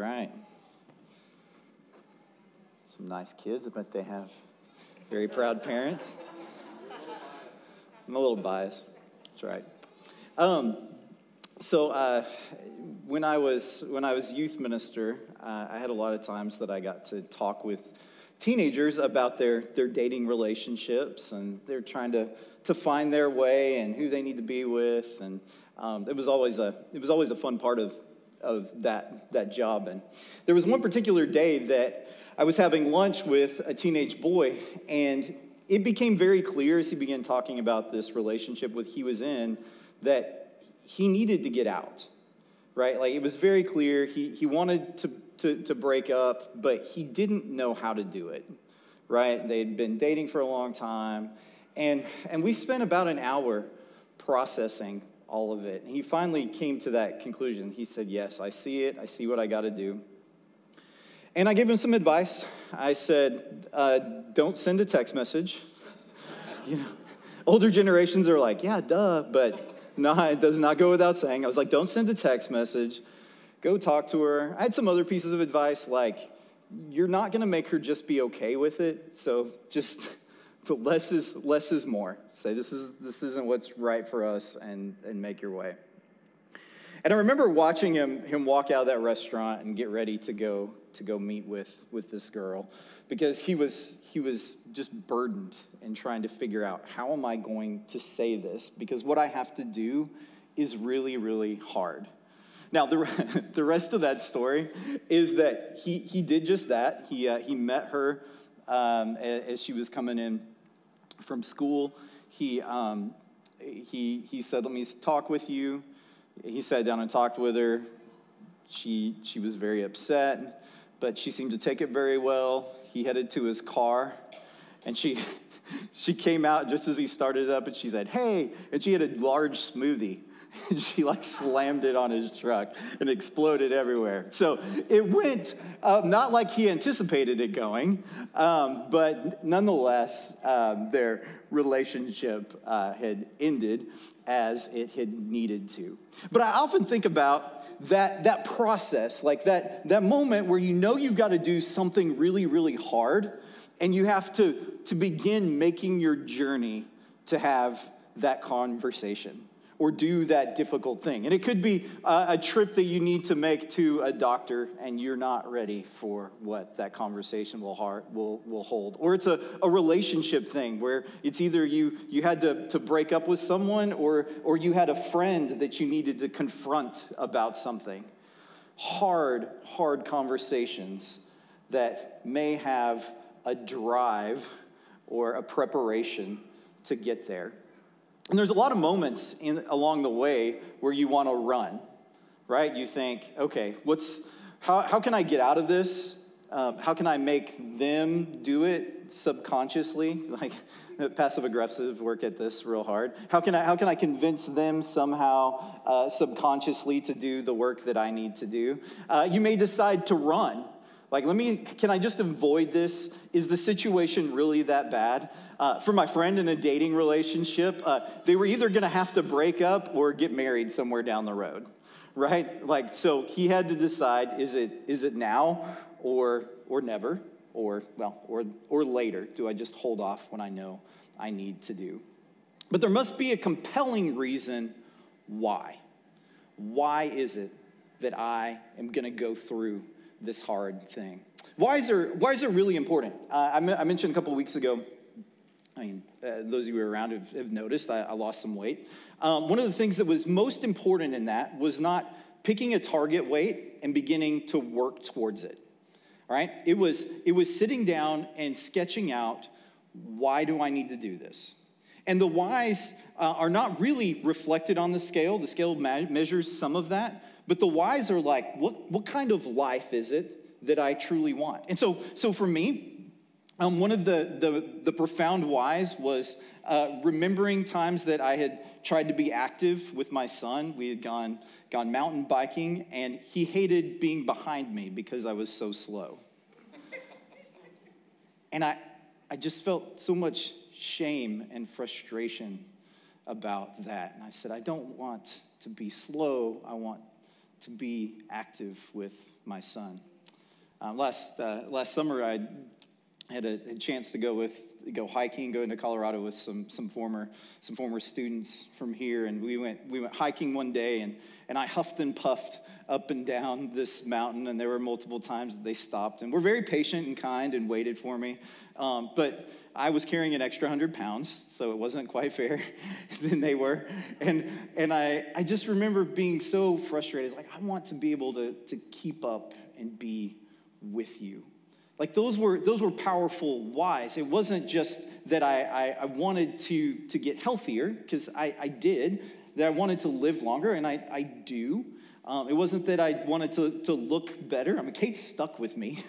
right. Some nice kids. I bet they have very proud parents. I'm a little biased. That's right. Um, so uh, when I was when I was youth minister, uh, I had a lot of times that I got to talk with teenagers about their their dating relationships, and they're trying to to find their way and who they need to be with, and um, it was always a it was always a fun part of of that that job. And there was one particular day that I was having lunch with a teenage boy, and it became very clear as he began talking about this relationship with he was in that he needed to get out, right? Like it was very clear he, he wanted to, to, to break up, but he didn't know how to do it, right? They'd been dating for a long time. And, and we spent about an hour processing all of it. And he finally came to that conclusion. He said, Yes, I see it. I see what I got to do. And I gave him some advice. I said, uh, Don't send a text message. you know, older generations are like, Yeah, duh, but no, it does not go without saying. I was like, don't send a text message. Go talk to her. I had some other pieces of advice like, you're not going to make her just be okay with it. So just the less is less is more. Say this is this isn't what's right for us, and and make your way. And I remember watching him him walk out of that restaurant and get ready to go to go meet with with this girl because he was he was just burdened and trying to figure out how am I going to say this because what I have to do is really really hard. Now the the rest of that story is that he he did just that. He uh, he met her um, as she was coming in from school. He um, he he said, "Let me talk with you." He sat down and talked with her. She she was very upset, but she seemed to take it very well he headed to his car, and she, she came out just as he started up, and she said, "Hey!" And she had a large smoothie. She like slammed it on his truck and exploded everywhere. So it went uh, not like he anticipated it going, um, but nonetheless, um, their relationship uh, had ended as it had needed to. But I often think about that, that process, like that, that moment where you know you've got to do something really, really hard, and you have to, to begin making your journey to have that conversation or do that difficult thing. And it could be a, trip that you need to make to a doctor and you're not ready for what that conversation will, heart, will, will hold. Or it's a, a relationship thing where it's either you, you had to, to break up with someone or, or you had a friend that you needed to confront about something. Hard, hard conversations that may have a drive or a preparation to get there. And there's a lot of moments in, along the way where you want to run, right? You think, okay, what's, how, how can I get out of this? Um, how can I make them do it subconsciously? Like passive aggressive work at this real hard. How can I, how can I convince them somehow uh, subconsciously to do the work that I need to do? Uh, you may decide to run like, let me, can I just avoid this? Is the situation really that bad? Uh, for my friend in a dating relationship, uh, they were either gonna have to break up or get married somewhere down the road, right? Like, so he had to decide is it, is it now or, or never? Or, well, or, or later? Do I just hold off when I know I need to do? But there must be a compelling reason why. Why is it that I am gonna go through this hard thing. Why is, there, why is it really important? Uh, I, I, mentioned a couple weeks ago, I mean, uh, those of you around have, have noticed I, I, lost some weight. Um, one of the things that was most important in that was not picking a target weight and beginning to work towards it. All right? It was, it was sitting down and sketching out why do I need to do this? And the whys uh, are not really reflected on the scale. The scale measures some of that, but the whys are like, what, what kind of life is it that I truly want? And so, so for me, um, one of the, the, the profound whys was uh, remembering times that I had tried to be active with my son. We had gone, gone mountain biking, and he hated being behind me because I was so slow. and I, I just felt so much shame and frustration about that. And I said, I don't want to be slow. I want to be active with my son. Um, last, uh, last summer, I had a, a, chance to go with go hiking, go into Colorado with some some former some former students from here, and we went we went hiking one day, and and I huffed and puffed up and down this mountain, and there were multiple times that they stopped and were very patient and kind and waited for me, um, but I was carrying an extra hundred pounds, so it wasn't quite fair than they were, and and I I just remember being so frustrated, like I want to be able to to keep up and be with you like those were those were powerful whys. It wasn't just that I, I, I wanted to, to get healthier, because I, I did, that I wanted to live longer, and I, I do. Um, it wasn't that I wanted to, to look better. I mean, Kate stuck with me,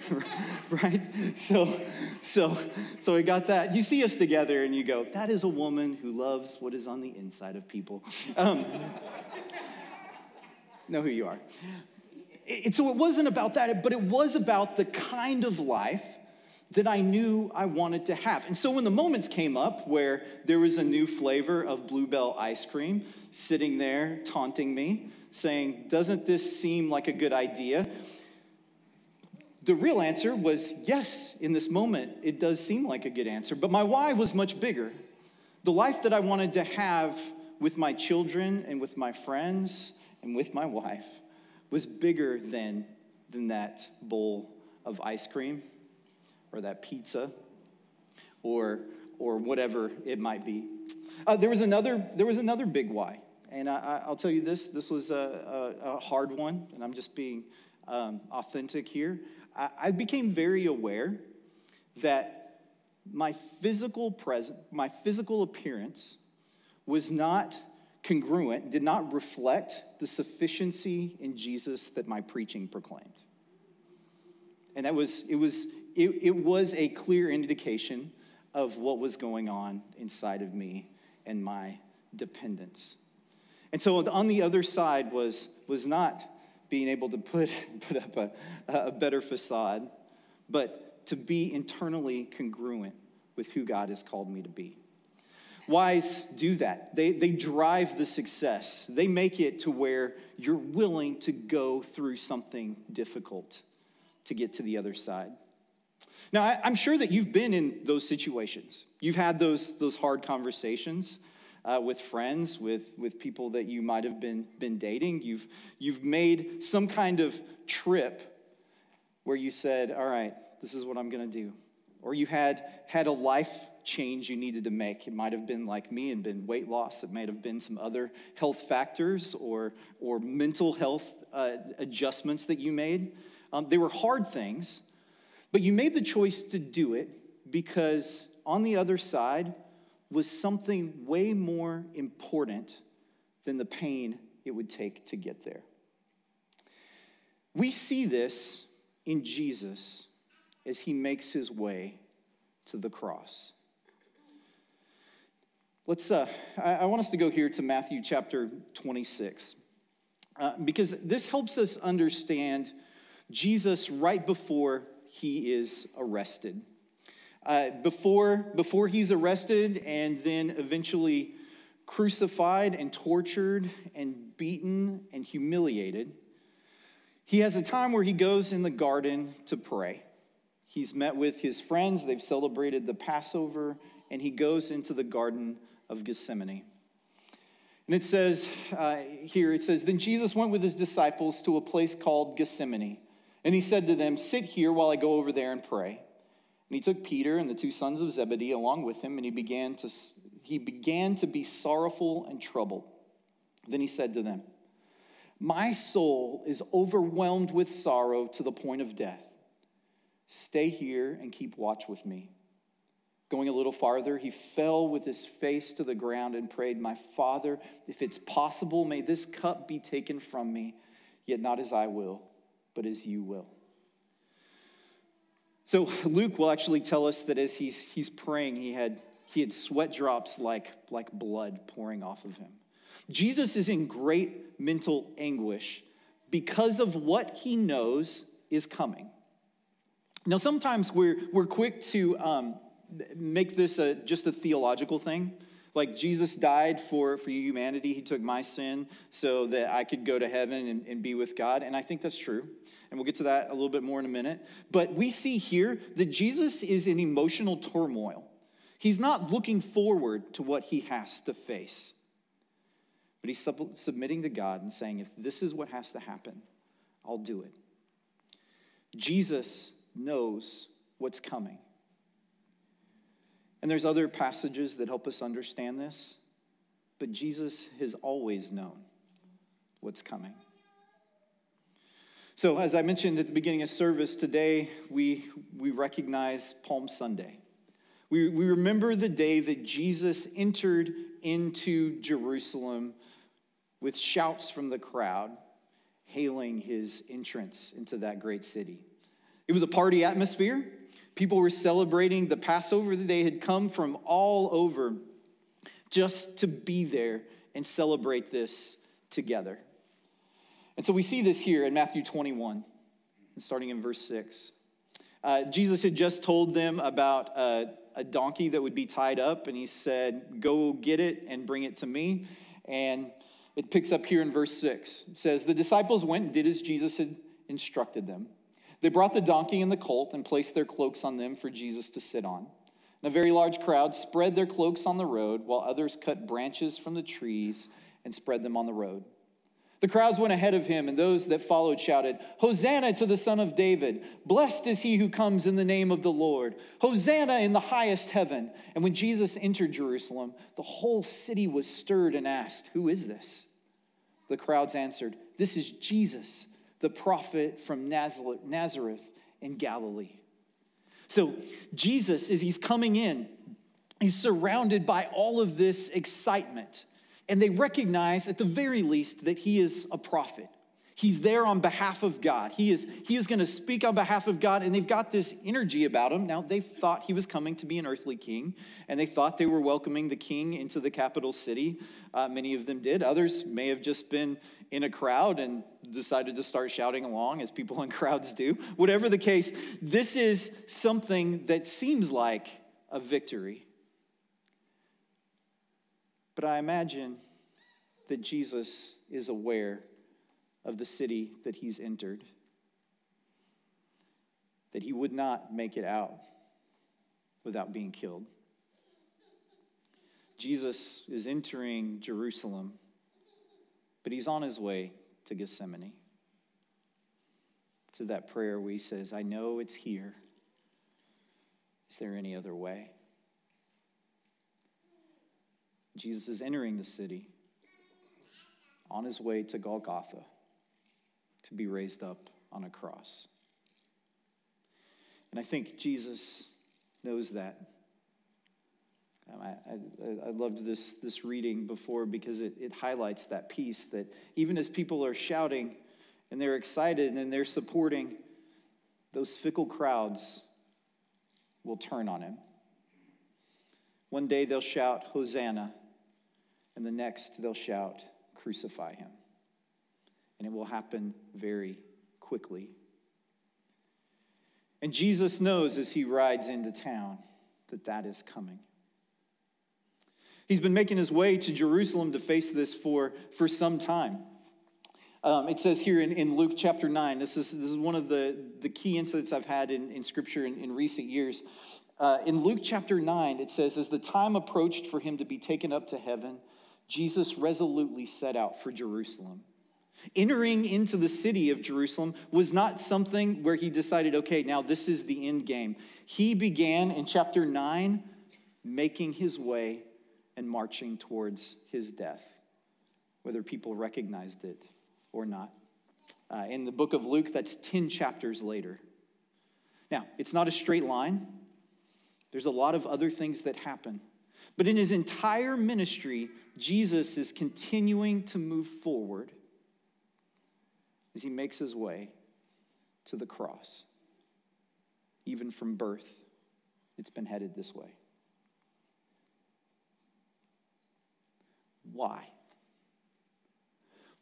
right? So, so, so I got that. You see us together, and you go, "That is a woman who loves what is on the inside of people." Um, know who you are it, so it wasn't about that, but it was about the kind of life that I knew I wanted to have. And so when the moments came up where there was a new flavor of Blue Bell ice cream sitting there taunting me, saying, Doesn't this seem like a good idea? The real answer was yes, in this moment, it does seem like a good answer. But my why was much bigger. The life that I wanted to have with my children and with my friends and with my wife was bigger than, than that bowl of ice cream or that pizza or, or whatever it might be. Uh, there, was another, there was another big why. And I, will tell you this this was a, a, a, hard one, and I'm just being um, authentic here. I, I became very aware that my physical present, my physical appearance was not congruent, did not reflect the sufficiency in Jesus that my preaching proclaimed. And that was, it was, it, it was a clear indication of what was going on inside of me and my dependence. And so on the other side was, was not being able to put, put up a, a better facade, but to be internally congruent with who God has called me to be. Whys do that. They, they drive the success. They make it to where you're willing to go through something difficult to get to the other side. Now, I, am sure that you've been in those situations. You've had those, those hard conversations uh, with friends, with, with people that you might have been, been dating. You've, you've made some kind of trip where you said, All right, this is what I'm going to do. Or you had had a life change you needed to make. It might have been like me and been weight loss. It might have been some other health factors or, or mental health uh, adjustments that you made. Um, they were hard things, but you made the choice to do it because on the other side was something way more important than the pain it would take to get there. We see this in Jesus as he makes his way to the cross. Let's, uh, I, I want us to go here to Matthew chapter 26, uh, because this helps us understand Jesus right before he is arrested. Uh, before, before he's arrested and then eventually crucified and tortured and beaten and humiliated, he has a time where he goes in the garden to pray. He's met with his friends, they've celebrated the Passover, and he goes into the garden of Gethsemane. And it says uh, here, it says, Then Jesus went with his disciples to a place called Gethsemane. And he said to them, Sit here while I go over there and pray. And he took Peter and the two sons of Zebedee along with him, and he began to, he began to be sorrowful and troubled. Then he said to them, My soul is overwhelmed with sorrow to the point of death. Stay here and keep watch with me. Going a little farther, he fell with his face to the ground and prayed, My Father, if it's possible, may this cup be taken from me, yet not as I will, but as you will. So Luke will actually tell us that as he's, he's praying, he had, he had sweat drops like, like blood pouring off of him. Jesus is in great mental anguish because of what he knows is coming. Now, sometimes we're, we're quick to um, make this a, just a theological thing. Like Jesus died for, for humanity, he took my sin so that I could go to heaven and, and be with God. And I think that's true. And we'll get to that a little bit more in a minute. But we see here that Jesus is in emotional turmoil. He's not looking forward to what he has to face, but he's sub- submitting to God and saying, if this is what has to happen, I'll do it. Jesus knows what's coming. And there's other passages that help us understand this, but Jesus has always known what's coming. So, as I mentioned at the beginning of service, today we, we recognize Palm Sunday. We, we remember the day that Jesus entered into Jerusalem with shouts from the crowd, hailing his entrance into that great city. It was a party atmosphere. People were celebrating the Passover. They had come from all over just to be there and celebrate this together. And so we see this here in Matthew 21, starting in verse 6. Uh, Jesus had just told them about a, a donkey that would be tied up, and he said, Go get it and bring it to me. And it picks up here in verse 6. It says, The disciples went and did as Jesus had instructed them. They brought the donkey and the colt and placed their cloaks on them for Jesus to sit on. And a very large crowd spread their cloaks on the road, while others cut branches from the trees and spread them on the road. The crowds went ahead of him, and those that followed shouted, Hosanna to the Son of David! Blessed is he who comes in the name of the Lord! Hosanna in the highest heaven! And when Jesus entered Jerusalem, the whole city was stirred and asked, Who is this? The crowds answered, This is Jesus the prophet from Nazareth in Galilee. So, Jesus, as he's coming in, he's surrounded by all of this excitement. And they recognize, at the very least, that he is a prophet. He's there on behalf of God. He is, he is going to speak on behalf of God, and they've got this energy about him. Now, they thought he was coming to be an earthly king, and they thought they were welcoming the king into the capital city. Uh, many of them did. Others may have just been in a crowd and decided to start shouting along, as people in crowds do. Whatever the case, this is something that seems like a victory. But I imagine that Jesus is aware of the city that he's entered, that he would not make it out without being killed. Jesus is entering Jerusalem, but he's on his way to Gethsemane. To that prayer where he says, I know it's here. Is there any other way? Jesus is entering the city on his way to Golgotha to be raised up on a cross. And I think Jesus knows that. Um, I, I, I, loved this, this reading before because it, it highlights that piece that even as people are shouting and they're excited and they're supporting, those fickle crowds will turn on him. One day they'll shout, Hosanna, and the next they'll shout, Crucify him and it will happen very quickly. And Jesus knows as he rides into town that that is coming. He's been making his way to Jerusalem to face this for, for some time. Um, it says here in, in Luke chapter 9, this is, this is one of the, the key insights I've had in, in Scripture in, in recent years. Uh, in Luke chapter 9, it says, As the time approached for him to be taken up to heaven, Jesus resolutely set out for Jerusalem. Entering into the city of Jerusalem was not something where he decided, okay, now this is the end game. He began in chapter 9 making his way and marching towards his death, whether people recognized it or not. Uh, in the book of Luke, that's 10 chapters later. Now, it's not a straight line, there's a lot of other things that happen. But in his entire ministry, Jesus is continuing to move forward as he makes his way to the cross. Even from birth, it's been headed this way. Why?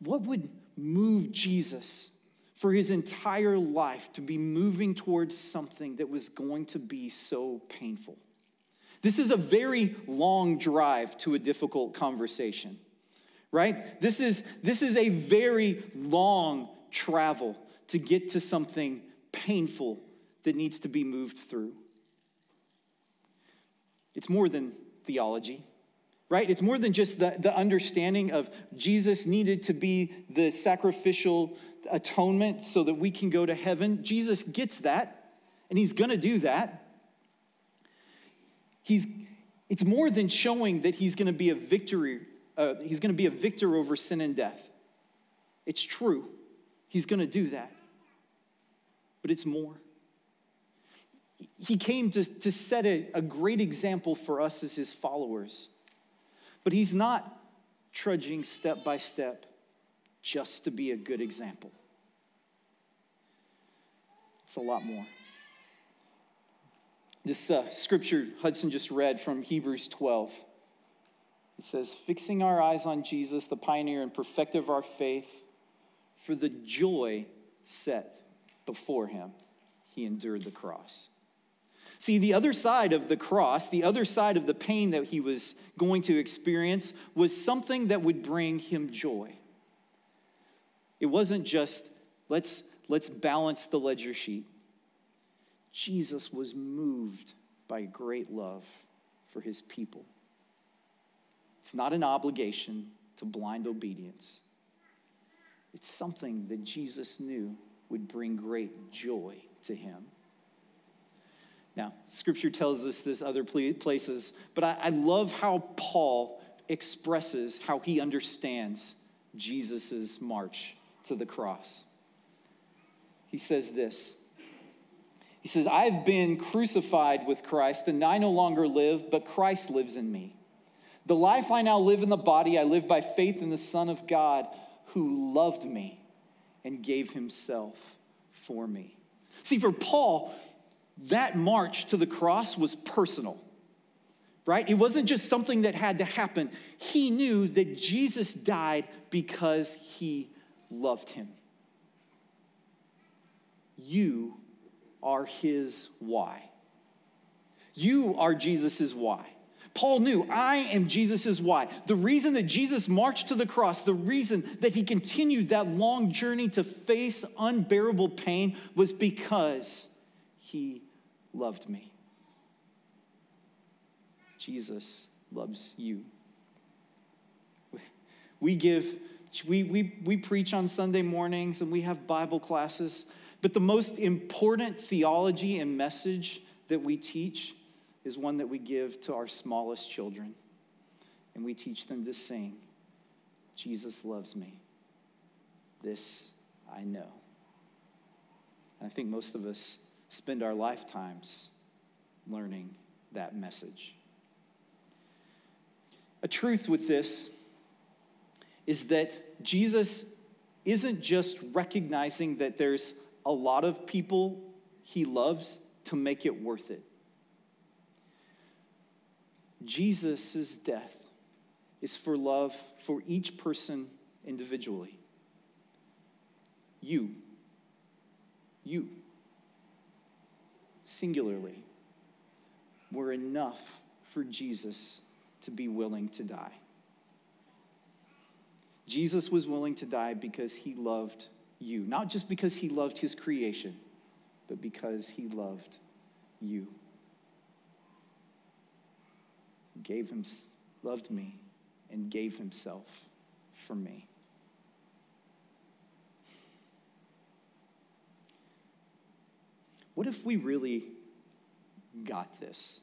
What would move Jesus for his entire life to be moving towards something that was going to be so painful? This is a very long drive to a difficult conversation, right? This is, this is a very long travel to get to something painful that needs to be moved through. It's more than theology, right? It's more than just the, the understanding of Jesus needed to be the sacrificial atonement so that we can go to heaven. Jesus gets that, and he's gonna do that. He's, it's more than showing that he's gonna be a victory, uh, he's gonna be a victor over sin and death. It's true. He's gonna do that. But it's more he came to, to set a, a great example for us as his followers. But he's not trudging step by step just to be a good example. It's a lot more. This uh, scripture Hudson just read from Hebrews 12. It says, Fixing our eyes on Jesus, the pioneer and perfecter of our faith, for the joy set before him, he endured the cross. See, the other side of the cross, the other side of the pain that he was going to experience, was something that would bring him joy. It wasn't just, let's, let's balance the ledger sheet. Jesus was moved by great love for his people. It's not an obligation to blind obedience, it's something that Jesus knew would bring great joy to him. Now, scripture tells us this other places, but I, I love how Paul expresses how he understands Jesus' march to the cross. He says this He says, I've been crucified with Christ, and I no longer live, but Christ lives in me. The life I now live in the body, I live by faith in the Son of God who loved me and gave himself for me. See, for Paul, that march to the cross was personal, right? It wasn't just something that had to happen. He knew that Jesus died because he loved him. You are his why. You are Jesus's why. Paul knew, I am Jesus's why. The reason that Jesus marched to the cross, the reason that he continued that long journey to face unbearable pain was because he loved me. Jesus loves you. We give, we, we, we preach on Sunday mornings and we have Bible classes, but the most important theology and message that we teach is one that we give to our smallest children. And we teach them to sing, Jesus loves me. This I know. And I think most of us spend our lifetimes learning that message. A truth with this is that Jesus isn't just recognizing that there's a lot of people he loves to make it worth it. Jesus' death is for love for each person individually. You. You singularly were enough for Jesus to be willing to die. Jesus was willing to die because he loved you, not just because he loved his creation, but because he loved you. He gave him, loved me, and gave himself for me. What if we really got this?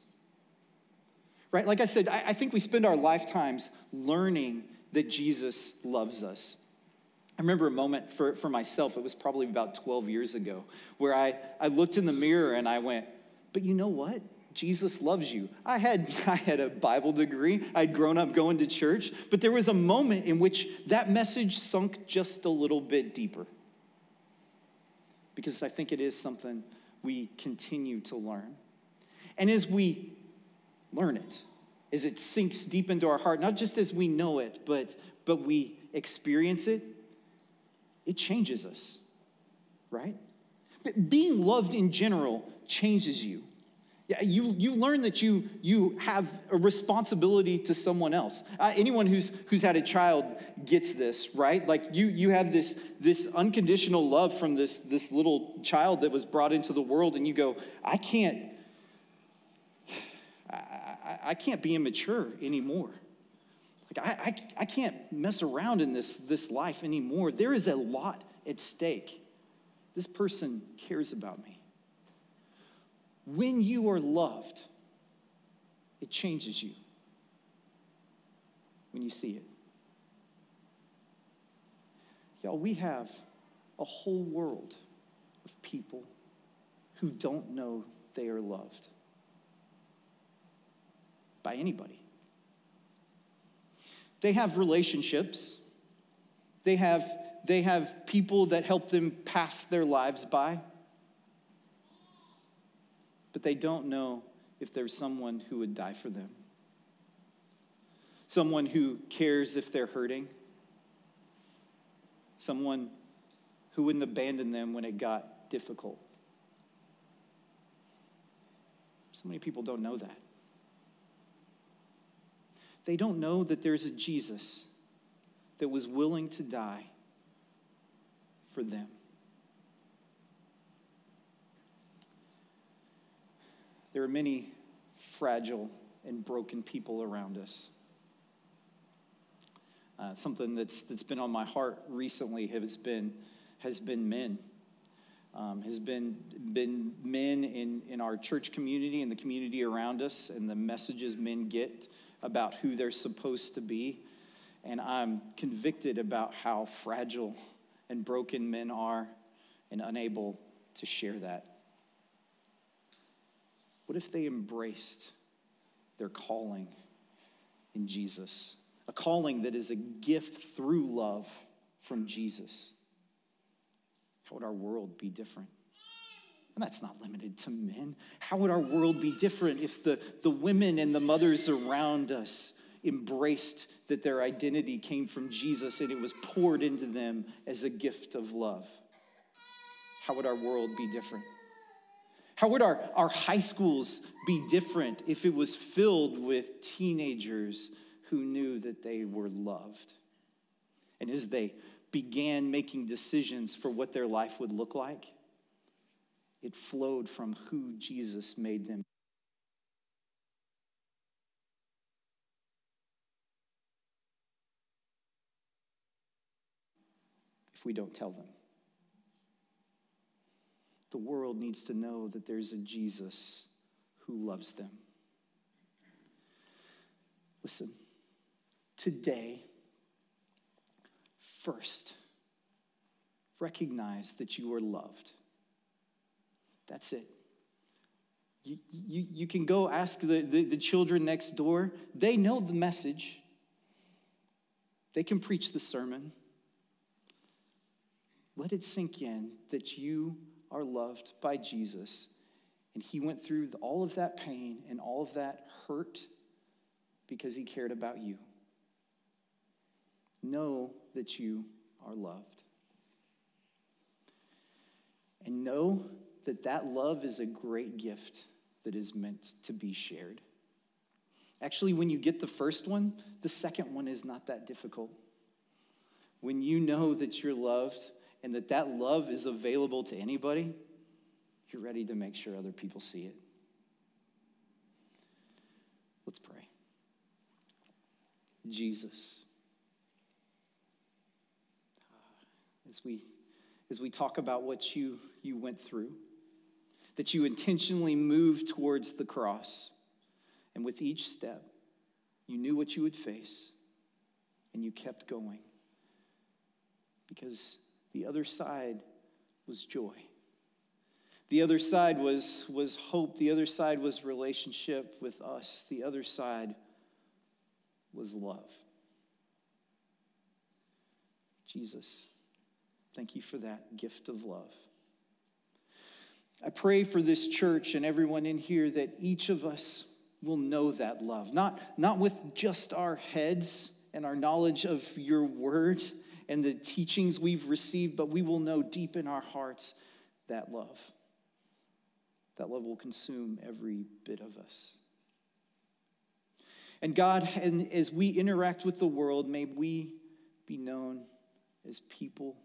Right? Like I said, I, I think we spend our lifetimes learning that Jesus loves us. I remember a moment for, for myself, it was probably about 12 years ago, where I, I looked in the mirror and I went, but you know what? Jesus loves you. I had, I had a Bible degree. I'd grown up going to church, but there was a moment in which that message sunk just a little bit deeper. Because I think it is something we continue to learn. And as we learn it, as it sinks deep into our heart, not just as we know it, but, but we experience it, it changes us, right? But Being loved in general changes you. Yeah, you, you learn that you, you have a responsibility to someone else. Uh, anyone who's, who's had a child gets this, right? Like you, you have this, this unconditional love from this, this little child that was brought into the world, and you go, I can't, I, I, can't be immature anymore. Like I, I, I can't mess around in this, this life anymore. There is a lot at stake. This person cares about me. When you are loved, it changes you when you see it. Y'all, we have a whole world of people who don't know they are loved by anybody. They have relationships, they have, they have people that help them pass their lives by but they don't know if there's someone who would die for them. Someone who cares if they're hurting. Someone who wouldn't abandon them when it got difficult. So many people don't know that. They don't know that there's a Jesus that was willing to die for them. There are many fragile and broken people around us. Uh, something that's, that's been on my heart recently has been, has been men. Um, has been, been men in, in our church community and the community around us and the messages men get about who they're supposed to be. And I'm convicted about how fragile and broken men are and unable to share that. What if they embraced their calling in Jesus? A calling that is a gift through love from Jesus. How would our world be different? And that's not limited to men. How would our world be different if the, the women and the mothers around us embraced that their identity came from Jesus and it was poured into them as a gift of love? How would our world be different? How would our, our high schools be different if it was filled with teenagers who knew that they were loved? And as they began making decisions for what their life would look like, it flowed from who Jesus made them. If we don't tell them. The world needs to know that there's a Jesus who loves them. Listen, today, first, recognize that you are loved. That's it. You, you, you can go ask the, the, the children next door, they know the message, they can preach the sermon. Let it sink in that you are loved by Jesus. And he went through all of that pain and all of that hurt because he cared about you. Know that you are loved. And know that that love is a great gift that is meant to be shared. Actually, when you get the first one, the second one is not that difficult. When you know that you're loved and that that love is available to anybody, you're ready to make sure other people see it. Let's pray. Jesus, uh, as we, as we talk about what you, you went through, that you intentionally moved towards the cross, and with each step, you knew what you would face, and you kept going. Because the other side was joy. The other side was, was hope. The other side was relationship with us. The other side was love. Jesus, thank you for that gift of love. I pray for this church and everyone in here that each of us will know that love, not, not with just our heads and our knowledge of your word and the teachings we've received, but we will know deep in our hearts that love. That love will consume every bit of us. And God, and as we interact with the world, may we be known as people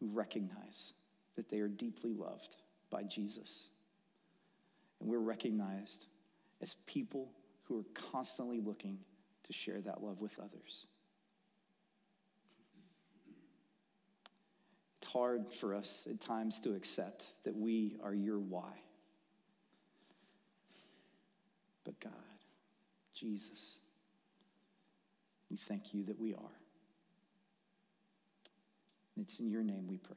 who recognize that they are deeply loved by Jesus. And we're recognized as people who are constantly looking to share that love with others. It's hard for us at times to accept that we are your why. But God, Jesus, we thank you that we are. And it's in your name we pray.